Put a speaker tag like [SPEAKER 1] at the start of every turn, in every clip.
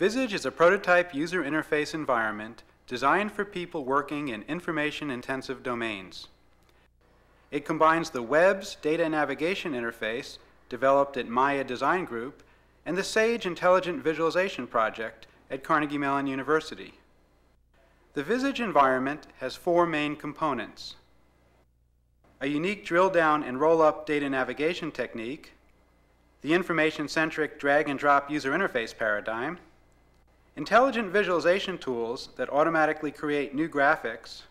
[SPEAKER 1] Visage is a prototype user interface environment designed for people working in information-intensive domains. It combines the web's data navigation interface, developed at Maya Design Group, and the SAGE Intelligent Visualization Project at Carnegie Mellon University. The Visage environment has four main components. A unique drill down and roll up data navigation technique, the information-centric drag and drop user interface paradigm, intelligent visualization tools that automatically create new graphics,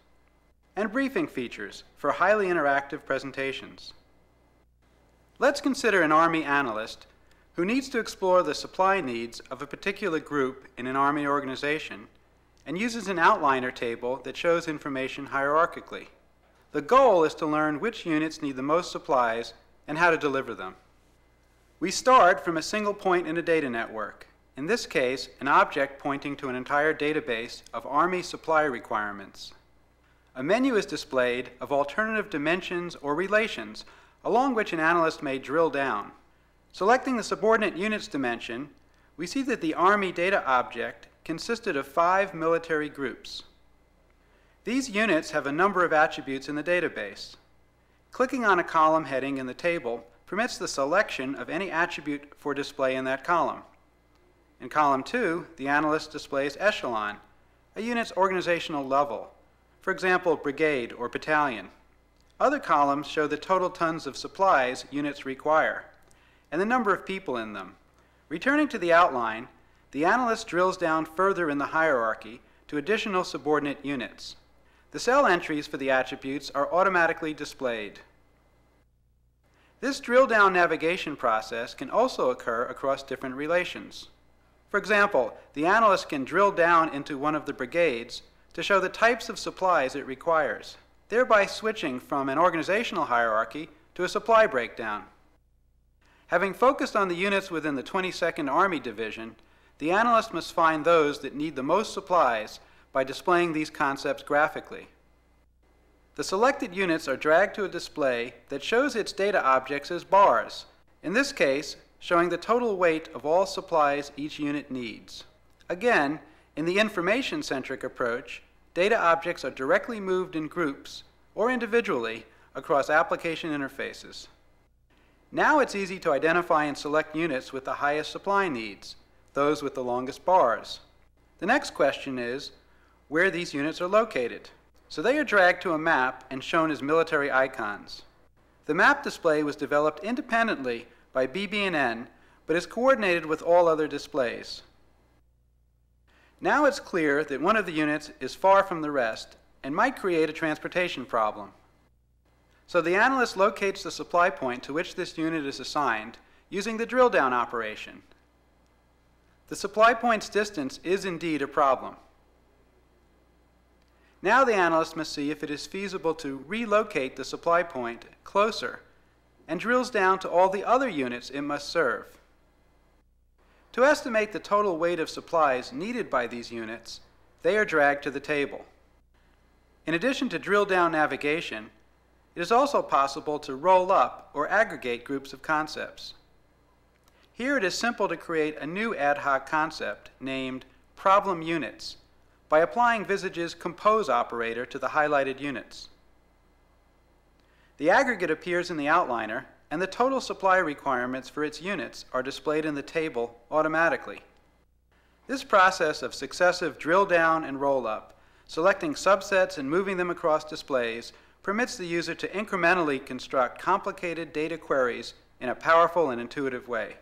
[SPEAKER 1] and briefing features for highly interactive presentations. Let's consider an Army analyst who needs to explore the supply needs of a particular group in an Army organization and uses an outliner table that shows information hierarchically. The goal is to learn which units need the most supplies and how to deliver them. We start from a single point in a data network, in this case, an object pointing to an entire database of Army supply requirements. A menu is displayed of alternative dimensions or relations along which an analyst may drill down. Selecting the subordinate units dimension, we see that the Army data object consisted of five military groups. These units have a number of attributes in the database. Clicking on a column heading in the table permits the selection of any attribute for display in that column. In column 2, the analyst displays echelon, a unit's organizational level, for example, brigade or battalion. Other columns show the total tons of supplies units require and the number of people in them. Returning to the outline, the analyst drills down further in the hierarchy to additional subordinate units. The cell entries for the attributes are automatically displayed. This drill down navigation process can also occur across different relations. For example, the analyst can drill down into one of the brigades to show the types of supplies it requires, thereby switching from an organizational hierarchy to a supply breakdown. Having focused on the units within the 22nd Army Division, the analyst must find those that need the most supplies by displaying these concepts graphically. The selected units are dragged to a display that shows its data objects as bars, in this case, showing the total weight of all supplies each unit needs. Again, in the information-centric approach, data objects are directly moved in groups or individually across application interfaces. Now it's easy to identify and select units with the highest supply needs, those with the longest bars. The next question is where these units are located. So they are dragged to a map and shown as military icons. The map display was developed independently by BB&N, but is coordinated with all other displays. Now it's clear that one of the units is far from the rest and might create a transportation problem. So the analyst locates the supply point to which this unit is assigned using the drill down operation. The supply point's distance is indeed a problem. Now the analyst must see if it is feasible to relocate the supply point closer and drills down to all the other units it must serve. To estimate the total weight of supplies needed by these units, they are dragged to the table. In addition to drill down navigation, it is also possible to roll up or aggregate groups of concepts. Here it is simple to create a new ad hoc concept named problem units by applying Visage's compose operator to the highlighted units. The aggregate appears in the outliner and the total supply requirements for its units are displayed in the table automatically. This process of successive drill down and roll up, selecting subsets and moving them across displays permits the user to incrementally construct complicated data queries in a powerful and intuitive way.